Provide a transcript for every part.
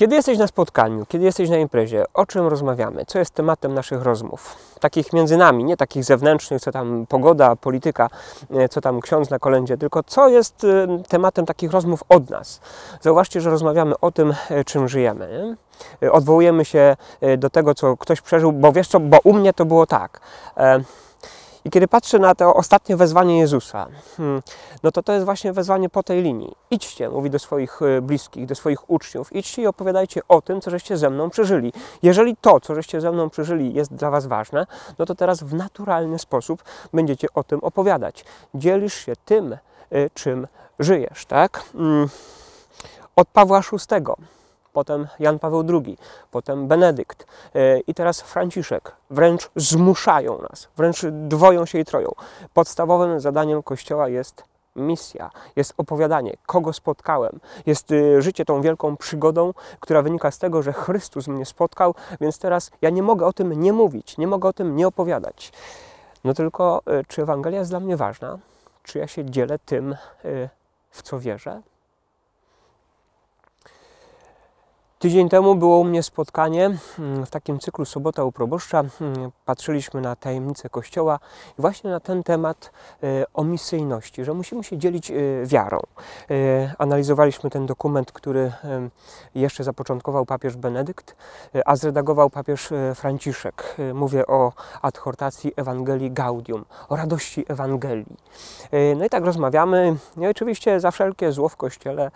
Kiedy jesteś na spotkaniu, kiedy jesteś na imprezie, o czym rozmawiamy? Co jest tematem naszych rozmów? Takich między nami, nie takich zewnętrznych, co tam pogoda, polityka, e, co tam ksiądz na kolędzie, tylko co jest e, tematem takich rozmów od nas. Zauważcie, że rozmawiamy o tym, e, czym żyjemy. Nie? Odwołujemy się do tego, co ktoś przeżył, bo wiesz co, bo u mnie to było tak. I kiedy patrzę na to ostatnie wezwanie Jezusa, hmm, no to to jest właśnie wezwanie po tej linii. Idźcie, mówi do swoich e, bliskich, do swoich uczniów, idźcie i opowiadajcie o tym, co żeście ze mną przeżyli. Jeżeli to, co żeście ze mną przeżyli, jest dla was ważne, no to teraz w naturalny sposób będziecie o tym opowiadać. Dzielisz się tym, e, czym żyjesz, tak? Hmm. Od Pawła VI potem Jan Paweł II, potem Benedykt e, i teraz Franciszek wręcz zmuszają nas, wręcz dwoją się i troją. Podstawowym zadaniem Kościoła jest misja, jest opowiadanie, kogo spotkałem, jest y, życie tą wielką przygodą, która wynika z tego, że Chrystus mnie spotkał, więc teraz ja nie mogę o tym nie mówić, nie mogę o tym nie opowiadać. No tylko, y, czy Ewangelia jest dla mnie ważna? Czy ja się dzielę tym, y, w co wierzę? Tydzień temu było u mnie spotkanie mm, w takim cyklu Sobota u proboszcza. Mm, patrzyliśmy na tajemnicę Kościoła i właśnie na ten temat e, o misyjności, że musimy się dzielić e, wiarą. E, analizowaliśmy ten dokument, który jeszcze zapoczątkował papież Benedykt, a zredagował papież Franciszek. Mówię o adhortacji Ewangelii Gaudium, o radości Ewangelii. No i tak rozmawiamy. No i oczywiście za wszelkie zło w Kościele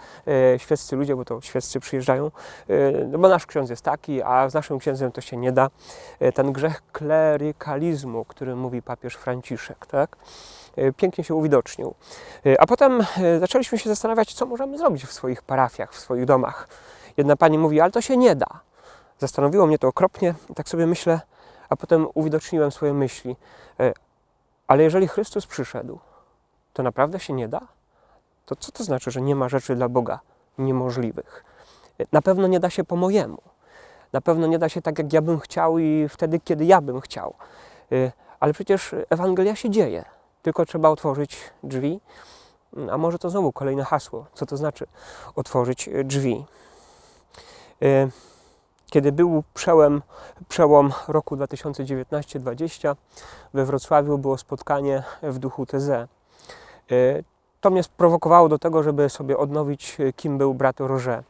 świeccy ludzie, bo to świeccy przyjeżdżają, Y, no bo nasz ksiądz jest taki, a z naszym księdzem to się nie da. Y, ten grzech klerykalizmu, o którym mówi papież Franciszek, tak? Y, pięknie się uwidocznił. A potem zaczęliśmy się zastanawiać, co możemy zrobić w swoich parafiach, w swoich domach. Jedna pani mówi, ale to się nie da. Zastanowiło mnie to okropnie tak sobie myślę, a potem uwidoczniłem swoje myśli. Ale jeżeli Chrystus przyszedł, to naprawdę się nie da? To co to znaczy, że nie ma rzeczy dla Boga niemożliwych? Na pewno nie da się po mojemu. Na pewno nie da się tak, jak ja bym chciał i wtedy, kiedy ja bym chciał. Y, ale przecież Ewangelia się dzieje. Tylko trzeba otworzyć drzwi. A może to znowu kolejne hasło. Co to znaczy otworzyć drzwi? Y, kiedy był przełom, przełom roku 2019-2020, we Wrocławiu było spotkanie w duchu TZ. Y, to mnie sprowokowało do tego, żeby sobie odnowić, kim był brat Roger.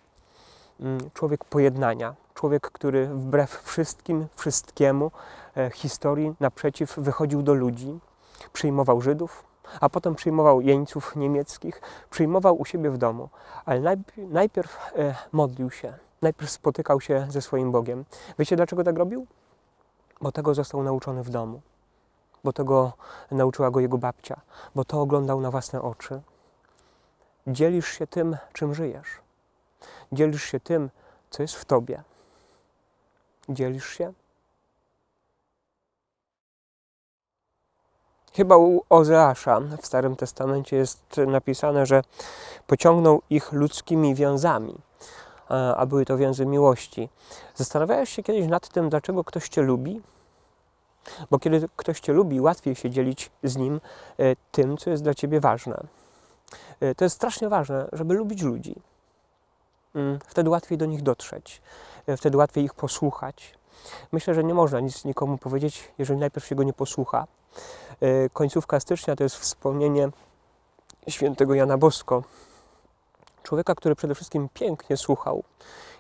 Mm, człowiek pojednania, człowiek, który wbrew wszystkim, wszystkiemu, e, historii naprzeciw wychodził do ludzi, przyjmował Żydów, a potem przyjmował jeńców niemieckich, przyjmował u siebie w domu, ale najpierw, e, modlił się, najpierw spotykał się ze swoim Bogiem. Wiecie dlaczego tak robił? Bo tego został nauczony w domu, bo tego nauczyła go jego babcia, bo to oglądał na własne oczy. Dzielisz się tym, czym żyjesz. Dzielisz się tym, co jest w tobie. Dzielisz się? Chyba u Ozeasza w Starym Testamencie jest napisane, że pociągnął ich ludzkimi wiązami, a były to więzy miłości. Zastanawiałeś się kiedyś nad tym, dlaczego ktoś Cię lubi? Bo kiedy ktoś Cię lubi, łatwiej się dzielić z nim e, tym, co jest dla Ciebie ważne. E, to jest strasznie ważne, żeby lubić ludzi. Mm, wtedy łatwiej do nich dotrzeć, e, wtedy łatwiej ich posłuchać. Myślę, że nie można nic nikomu powiedzieć, jeżeli najpierw się go nie posłucha. E, końcówka stycznia to jest wspomnienie świętego Jana Bosko, człowieka, który przede wszystkim pięknie słuchał.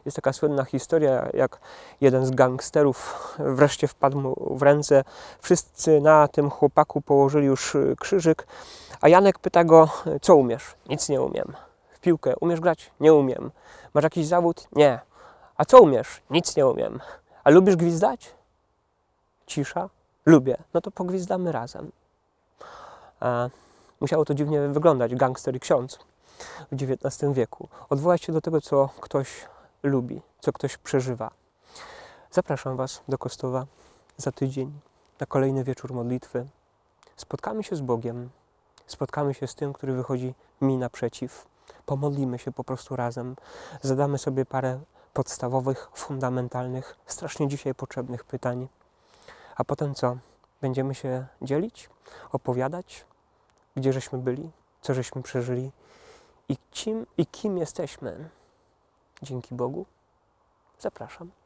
Jest taka słynna historia, jak jeden z gangsterów wreszcie wpadł mu w ręce. Wszyscy na tym chłopaku położyli już krzyżyk, a Janek pyta go, co umiesz? Nic nie umiem piłkę. Umiesz grać? Nie umiem. Masz jakiś zawód? Nie. A co umiesz? Nic nie umiem. A lubisz gwizdać? Cisza? Lubię. No to pogwizdamy razem. A musiało to dziwnie wyglądać, gangster i ksiądz w XIX wieku. Odwołać się do tego, co ktoś lubi, co ktoś przeżywa. Zapraszam Was do Kostowa za tydzień na kolejny wieczór modlitwy. Spotkamy się z Bogiem, spotkamy się z tym, który wychodzi mi naprzeciw pomodlimy się po prostu razem, zadamy sobie parę podstawowych, fundamentalnych, strasznie dzisiaj potrzebnych pytań. A potem co? Będziemy się dzielić, opowiadać, gdzie żeśmy byli, co żeśmy przeżyli i kim, i kim jesteśmy dzięki Bogu. Zapraszam.